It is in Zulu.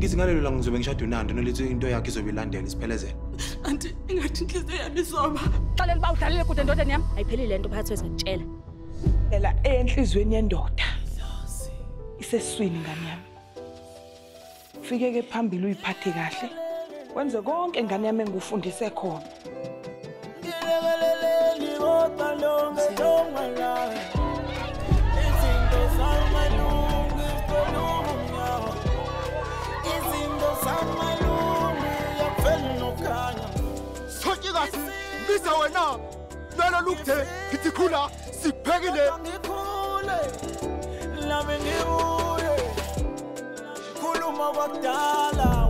ngithi ngalelo la ngizobe ngishade unando nolithi into yakhe izobe ilandela isiphelezele anti ingathi inhliziyo yami izoba xalela uba udlalele kude endodeni yami ayiphelile le nto phakathi wezingakutshela lela enhlizweni yendoda iseswini ngane yami fike-ke phambili uyiphathe kahle wenze konke ngane yami engufundise khona biza wena lelo lukuthe ngithi khula lami ngibuye khuluma kwakudala